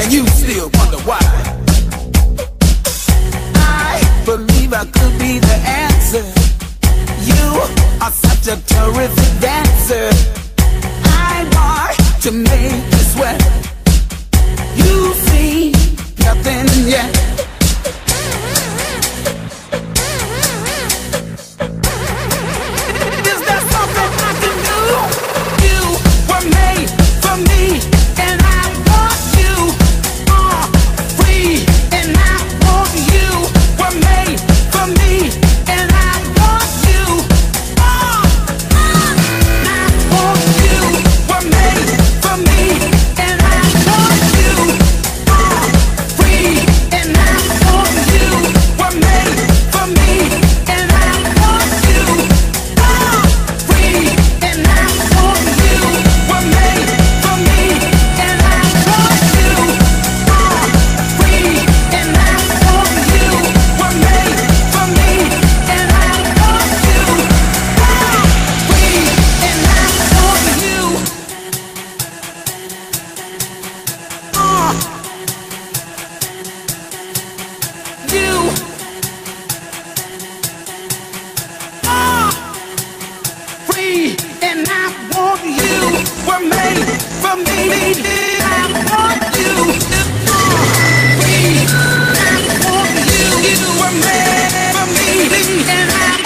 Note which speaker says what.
Speaker 1: and you still wonder why. I believe I could be the answer. You are such a terrific dancer. I want to make you sweat. You see nothing yet. for me, and I.